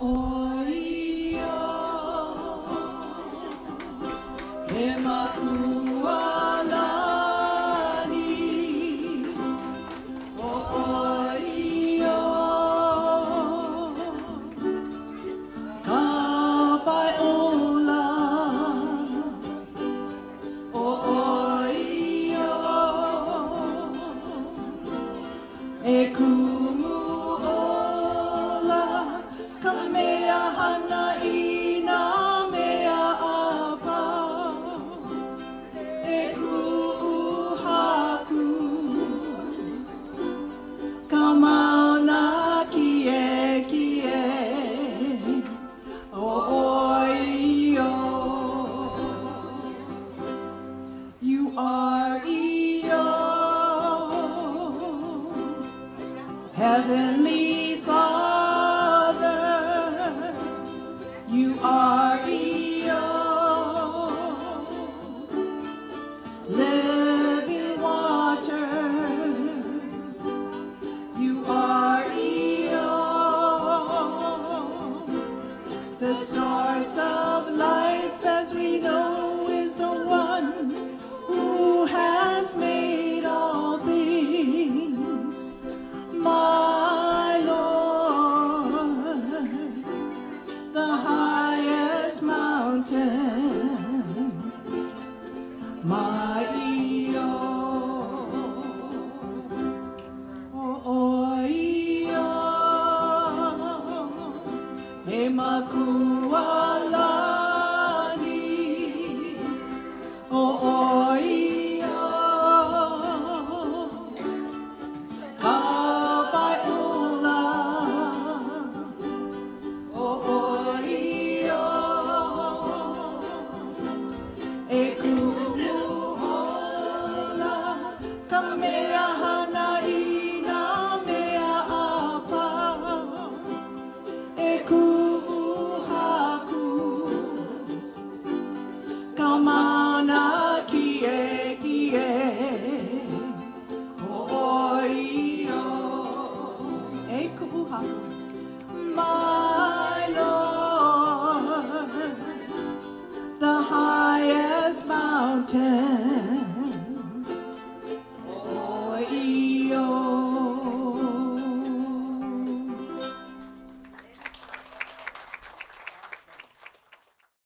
oia e matua. Heavenly Father, you are Io, living water. You are Io, the source of life as we know. E makua. Wow. Mom.